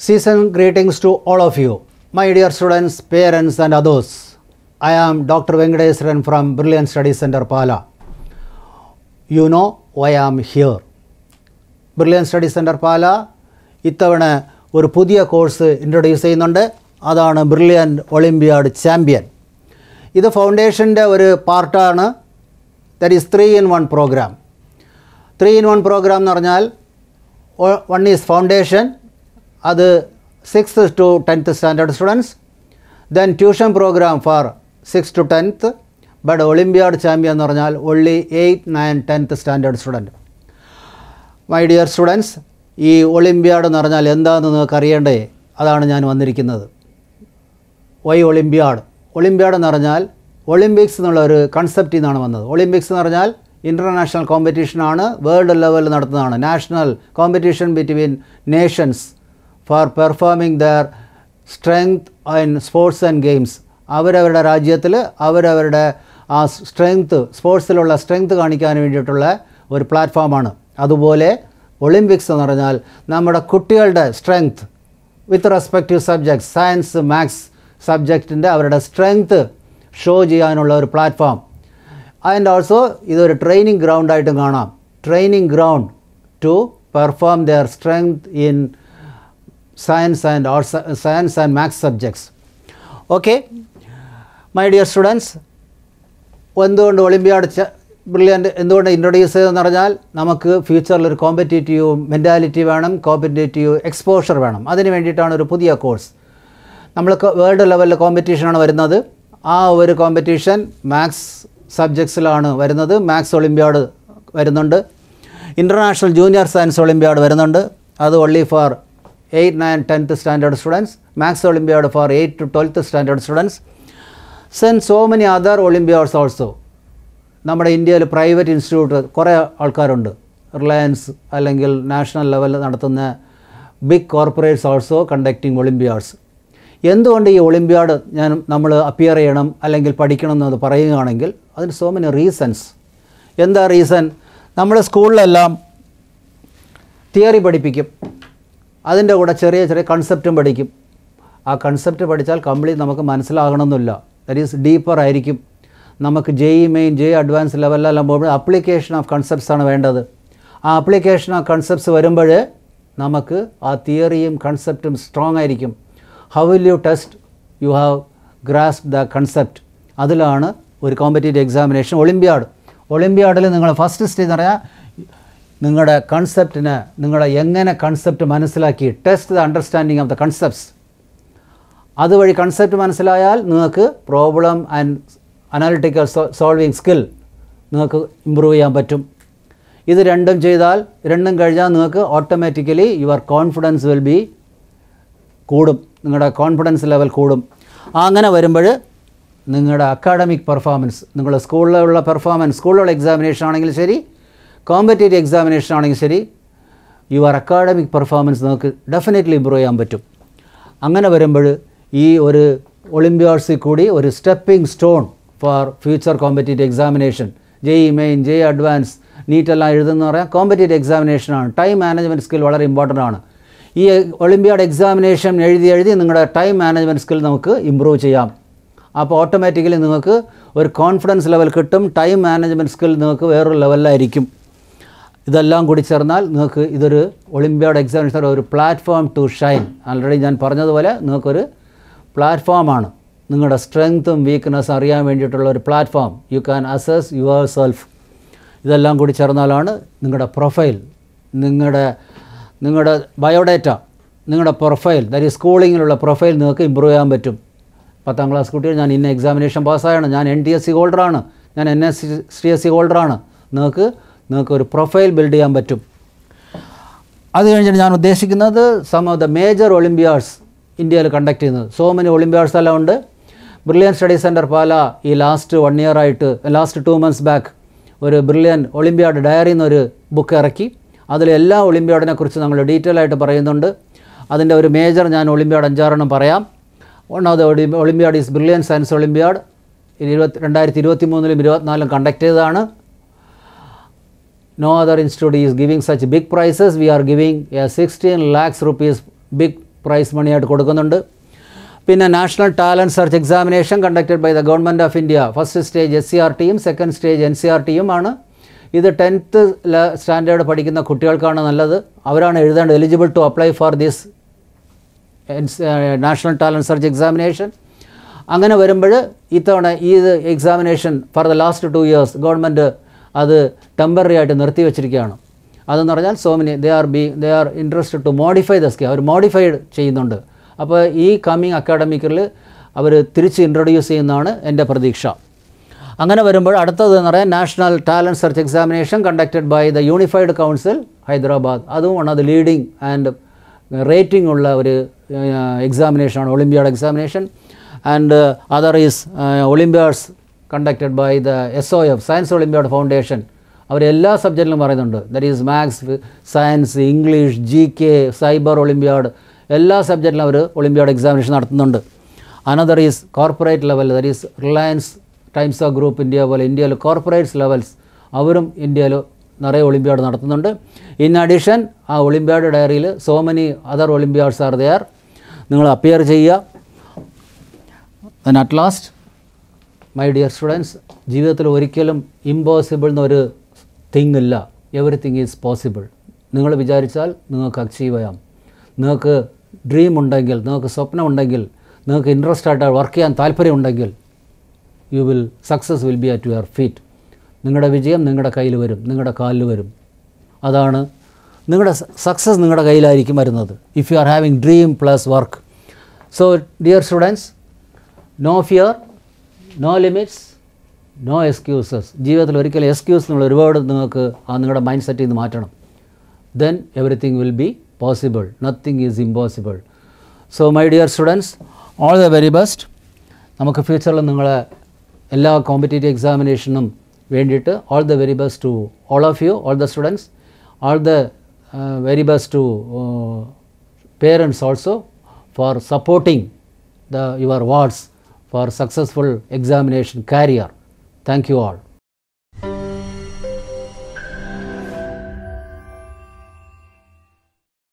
Season greetings to all of you my dear students, parents, and others. I am doctor Venkateswaran from Brilliant Study Center, Pala. You know why am here. Brilliant study centre Pala ഇത്തവണ ഒരു പുതിയ course introduce ചെയ്യുന്നുണ്ട് അതാണ് brilliant olympiad champion ഇത് ഫൗണ്ടേഷന്റെ ഒരു പാർട്ടാണ് that is three in one programme three in one programme എന്ന് പറഞ്ഞാൽ വൺ ഈസ് ഫൗണ്ടേഷൻ അത് six to tenth standard students then tuition programme for six to tenth but olympiad champion എന്ന് പറഞ്ഞാൽ only eight nine tenth standard student my dear students ഈ olympiad എന്ന് പറഞ്ഞാൽ എന്താണെന്ന് നിങ്ങൾക്ക് അറിയേണ്ടേ? അതാണ് ഞാൻ വന്നിരിക്കുന്നത്. വൈ ഒളിമ്പ്യാഡ് ഒളിമ്പ്യാഡ് എന്ന് പറഞ്ഞാൽ ഒളിമ്പിക്സ് എന്നുള്ള ഒരു കൺസെപ്റ്റിൽ നിന്നാണ് വന്നത്. ഒളിമ്പിക്സ് എന്ന് പറഞ്ഞാൽ ഇന്റർനാഷണൽ കോമ്പറ്റീഷനാണ് വേൾഡ് ലെവലിൽ നടത്തുന്നതാണ്. National competition between nations for performing their strength in sports and games അവരവരുടെ രാജ്യത്തിൽ അവരവരുടെ ആ സ്ട്രെങ്ത് സ്പോർട്സിലുള്ള സ്ട്രെങ്ത് കാണിക്കാൻ വേണ്ടിയിട്ടുള്ള ഒരു പ്ലാറ്റ്ഫോമാണ് അതുപോലെ ഒളിമ്പിക്സ് എന്ന് പറഞ്ഞാൽ നമ്മുടെ കുട്ടികളുടെ strength with respective subjects science maths സബ്ജക്റ്റിന്റെ അവരുടെ സ്ട്രെങ്ത് ഷോ ചെയ്യാനുള്ള ഒരു പ്ലാറ്റ്ഫോം ആൻഡ് ഓൾസോ ഇതൊരു ട്രെയിനിങ് ഗ്രൗണ്ടായിട്ടും കാണാം. Training ground to perform their strength in science and or science and maths subjects okay my dear students എന്തുകൊണ്ട് ഒളിമ്പിയാഡ് ബ്രില്യന്റ് എന്തുകൊണ്ട് introduce ചെയ്തതെന്ന് പറഞ്ഞാൽ നമുക്ക് ഫ്യൂച്ചറിൽ ഒരു കോമ്പറ്റേറ്റീവ് മെന്റാലിറ്റി വേണം കോമ്പറ്റേറ്റീവ് എക്സ്പോഷർ വേണം. അതിന് വേണ്ടിയിട്ടാണ് ഒരു പുതിയ കോഴ്സ് നമ്മൾ വേൾഡ് ലെവലിൽ കോമ്പറ്റീഷനാണ് വരുന്നത്. ആ ഒരു കോമ്പറ്റീഷൻ മാത്സ് സബ്ജക്ട്സിലാണ് വരുന്നത്. മാത്സ് ഒളിമ്പ്യാഡ് വരുന്നുണ്ട്. ഇന്റർനാഷണൽ ജൂനിയർ സയൻസ് ഒളിമ്പ്യാഡ് വരുന്നുണ്ട്. അത് only for eight nine tenth standard students maths olympiad for eight to twelfth standard students then so many other olympiads also നമ്മുടെ ഇന്ത്യയിൽ പ്രൈവറ്റ് ഇൻസ്റ്റിറ്റ്യൂട്ട് കുറേ ആൾക്കാരുണ്ട്. Reliance അല്ലെങ്കിൽ നാഷണൽ ലെവലിൽ നടത്തുന്ന big corporates also conducting olympiads എന്തുകൊണ്ട് ഈ ഒളിമ്പ്യാഡ് ഞാൻ നമ്മൾ അപ്പിയർ ചെയ്യണം അല്ലെങ്കിൽ പഠിക്കണം എന്നത് പറയുകയാണെങ്കിൽ അതിന് സോ മെനി റീസൺസ് എന്താ റീസൺ നമ്മുടെ സ്കൂളിലെല്ലാം തിയറി പഠിപ്പിക്കും. അതിന്റെ കൂടെ ചെറിയ ചെറിയ കൺസെപ്റ്റും പഠിക്കും. ആ കൺസെപ്റ്റ് പഠിച്ചാൽ കംപ്ലീറ്റ് നമുക്ക് മനസ്സിലാകണമെന്നില്ല. ദറ്റ് ഈസ് ഡീപ്പർ ആയിരിക്കും. നമുക്ക് ജെഇ മെയിൻ ജെ അഡ്വാൻസ് ലെവലിലെല്ലാം പോകുമ്പോൾ അപ്ലിക്കേഷൻ ഓഫ് കൺസെപ്റ്റ്സ് ആണ് വേണ്ടത്. ആ അപ്ലിക്കേഷൻ ഓഫ് കൺസെപ്റ്റ്സ് വരുമ്പോൾ നമുക്ക് ആ തിയറിയും കൺസെപ്റ്റും സ്ട്രോങ് ആയിരിക്കും. How will you test you have grasp the concept അതിലാണ് ഒരു കോമ്പറ്റേറ്റീവ് എക്സാമിനേഷൻ ഒളിമ്പ്യാഡ്. ഒളിമ്പ്യാഡിൽ നിങ്ങൾ ഫസ്റ്റ് സ്റ്റേജ് എന്ന് പറഞ്ഞാൽ നിങ്ങളുടെ കൺസെപ്റ്റിന് നിങ്ങളെ എങ്ങനെ കൺസെപ്റ്റ് മനസ്സിലാക്കി? Test the understanding of the concepts അതുവഴി കൺസെപ്റ്റ് മനസ്സിലായാൽ നിങ്ങൾക്ക് problem and analytical solving skill നിങ്ങൾക്ക് ഇമ്പ്രൂവ് ചെയ്യാൻ പറ്റും. ഇത് രണ്ടും ചെയ്താൽ രണ്ടും കഴിഞ്ഞാൽ നിങ്ങൾക്ക് automatically your confidence will be കൂടും. നിങ്ങളുടെ കോൺഫിഡൻസ് ലെവൽ കൂടും. അങ്ങനെ വരുമ്പോൾ നിങ്ങളുടെ അക്കാഡമിക് പെർഫോമൻസ് നിങ്ങളുടെ സ്കൂളിലുള്ള പെർഫോമൻസ് സ്കൂളിലുള്ള എക്സാമിനേഷൻ ആണെങ്കിലും ശരി കോമ്പറ്റേറ്റീവ് എക്സാമിനേഷൻ ആണെങ്കിൽ ശരി യുവർ അക്കാഡമിക് പെർഫോമൻസ് നമുക്ക് ഡെഫിനറ്റ്ലി ഇമ്പ്രൂവ് ചെയ്യാൻ പറ്റും. അങ്ങനെ വരുമ്പോൾ ഈ ഒരു ഒളിമ്പ്യാഡ്സിൽ കൂടി ഒരു stepping stone for future competitive examination JEE main JEE advance NEET എല്ലാം എഴുതുന്ന പറയാം. കോമ്പറ്റേറ്റീവ് എക്സാമിനേഷനാണ് ടൈം മാനേജ്മെന്റ് സ്കിൽ വളരെ ഇമ്പോർട്ടന്റ് ആണ്. ഈ ഒളിമ്പ്യാഡ് എക്സാമിനേഷൻ എഴുതി എഴുതി നിങ്ങളുടെ ടൈം മാനേജ്മെന്റ് സ്കിൽ നമുക്ക് ഇമ്പ്രൂവ് ചെയ്യാം. അപ്പോൾ ഓട്ടോമാറ്റിക്കലി നിങ്ങൾക്ക് ഒരു കോൺഫിഡൻസ് ലെവൽ കിട്ടും. ടൈം മാനേജ്മെന്റ് സ്കിൽ നിങ്ങൾക്ക് വേറൊരു ലെവലിലായിരിക്കും ഇതെല്ലാം കൂടി ചേർന്നാൽ നിങ്ങൾക്ക് ഇതൊരു ഒളിമ്പ്യാഡ് എക്സാമിനേഷൻ ഒരു പ്ലാറ്റ്ഫോം ടു ഷൈൻ ആൾറെഡി ഞാൻ പറഞ്ഞതുപോലെ നിങ്ങൾക്കൊരു പ്ലാറ്റ്ഫോമാണ് നിങ്ങളുടെ സ്ട്രെങ്ത്തും വീക്ക്നെസ്സും അറിയാൻ വേണ്ടിയിട്ടുള്ള ഒരു platform you can assess yourself ഇതെല്ലാം കൂടി ചേർന്നാലാണ് നിങ്ങളുടെ പ്രൊഫൈൽ നിങ്ങളുടെ നിങ്ങളുടെ ബയോഡേറ്റ നിങ്ങളുടെ പ്രൊഫൈൽ ദാറ്റ് ഈ സ്കൂളിങ്ങിലുള്ള പ്രൊഫൈൽ നിങ്ങൾക്ക് ഇമ്പ്രൂവ് ചെയ്യാൻ പറ്റും. പത്താം ക്ലാസ് കുട്ടികൾ ഞാൻ ഇന്ന എക്സാമിനേഷൻ പാസ്സായാണ് ഞാൻ എൻ ടി എസ് സി ഹോൾഡറാണ് ഞാൻ N S C S C ഹോൾഡറാണ് നിങ്ങൾക്ക് നിങ്ങൾക്ക് ഒരു പ്രൊഫൈൽ ബിൽഡ് ചെയ്യാൻ പറ്റും. അത് കഴിഞ്ഞിട്ട് ഞാൻ ഉദ്ദേശിക്കുന്നത് some of the major olympiads ഇന്ത്യയിൽ കണ്ടക്ട് ചെയ്യുന്നത്. സോ മെനി ഒളിമ്പ്യാഡ്സ് എല്ലാം ഉണ്ട്. ബ്രില്യൻ സ്റ്റഡി സെന്റർ പാല ഈ ലാസ്റ്റ് വൺ ഇയർ ആയിട്ട് ലാസ്റ്റ് ടു മന്ത്സ് ബാക്ക് ഒരു ബ്രില്യൻ ഒളിമ്പ്യാഡ് ഡയറി എന്നൊരു ബുക്ക് ഇറക്കി. അതിൽ എല്ലാ ഒളിമ്പ്യാഡിനെ കുറിച്ച് നമ്മൾ ഡീറ്റെയിൽ ആയിട്ട് പറയുന്നുണ്ട്. അതിന്റെ ഒരു മേജർ ഞാൻ ഒളിമ്പ്യാഡ് അഞ്ചാറെണ്ണം പറയാം. One of the olympiad is brilliant science olympiad ഇരുപത്തി രണ്ടായിരത്തി ഇരുപത്തി മൂന്നിലും ഇരുപത്തിനാലിലും കണ്ടക്ട് ചെയ്തതാണ്. No other institute is giving such big prizes we are giving a 16 lakhs rupees big prize money ആയിട്ട് കൊടുക്കുന്നുണ്ട്. പിന്നെ national talent search examination conducted by the government of India first stage S C R ടിയും second stage N C R ടിയും ആണ്. ഇത് tenth standard പഠിക്കുന്ന കുട്ടികൾക്കാണ് നല്ലത്. അവരാണ് എഴുതേണ്ടത്. Eligible to apply for this national talent search examination അങ്ങനെ വരുമ്പോൾ ഇത്തവണ ഈ examination for the last two years government അത് ടെമ്പററി ആയിട്ട് നിർത്തി വെച്ചിരിക്കുകയാണ് അതെന്ന് പറഞ്ഞാൽ so many they are be they are interested to modify the scheme our modified ചെയ്യുന്നുണ്ട്. അപ്പോൾ ഈ കമ്മിങ് അക്കാഡമിക്കിൽ അവർ തിരിച്ച് ഇൻട്രൊഡ്യൂസ് ചെയ്യുന്നതാണ് എന്റെ പ്രതീക്ഷ. അങ്ങനെ വരുമ്പോൾ അടുത്തത് എന്ന് പറയാൻ national talent search examination conducted by the unified council Hyderabad. അതും one of the leading and rating ഉള്ള ഒരു എക്സാമിനേഷനാണ് olympiad examination and other is olympiads conducted by the S O F science olympiad foundation അവർ എല്ലാ സബ്ജക്റ്റിലും പറയുന്നുണ്ട്. That is maths science English G K cyber olympiad എല്ലാ സബ്ജക്റ്റിലും അവർ olympiad examination നടത്തുന്നുണ്ട്. Another is corporate level that is Reliance Times of group India പോലെ ഇന്ത്യയിൽ corporates levels അവരും ഇന്ത്യയിൽ നിറയെ ഒളിമ്പിയാഡ് നടത്തുന്നുണ്ട്. ഇൻ അഡീഷൻ ആ ഒളിമ്പിയാഡ് ഡയറിയിൽ so many other olympiads are there നിങ്ങൾ അപ്പിയർ ചെയ്യുക. Then at last my dear students ജീവിതത്തിൽ ഒരിക്കലും ഇമ്പോസിബിൾ എന്നൊരു തിങ് ഇല്ല. എവറിത്തിങ് ഈസ് പോസിബിൾ നിങ്ങൾ വിചാരിച്ചാൽ നിങ്ങൾക്ക് അച്ചീവ് ചെയ്യാം. നിങ്ങൾക്ക് ഡ്രീം ഉണ്ടെങ്കിൽ നിങ്ങൾക്ക് സ്വപ്നം ഉണ്ടെങ്കിൽ നിങ്ങൾക്ക് ഇൻട്രസ്റ്റ് ആയിട്ട് വർക്ക് ചെയ്യാൻ താല്പര്യമുണ്ടെങ്കിൽ you will success will be at your feet നിങ്ങളുടെ വിജയം നിങ്ങളുടെ കയ്യിൽ വരും നിങ്ങളുടെ കാലിൽ വരും. അതാണ് നിങ്ങളുടെ സക്സസ് നിങ്ങളുടെ കയ്യിലായിരിക്കും വരുന്നത്. If you are having dream plus work so dear students no fear no limits no excuses ജീവിതത്തിൽ ഒരിക്കലും എക്സ്ക്യൂസ് നിങ്ങൾ ഒരുപാട് നിങ്ങൾക്ക് ആ നിങ്ങളുടെ മൈൻഡ് സെറ്റിൽ നിന്ന് മാറ്റണം. Then everything will be possible nothing is impossible so my dear students all the very best നമുക്ക് ഫ്യൂച്ചറിൽ നിങ്ങളെ എല്ലാ കോമ്പറ്റേറ്റീവ് എക്സാമിനേഷനും വേണ്ടിയിട്ട് all the very best to all of you all the students all the very best to parents also for supporting the your wards for successful examination career. Thank you all.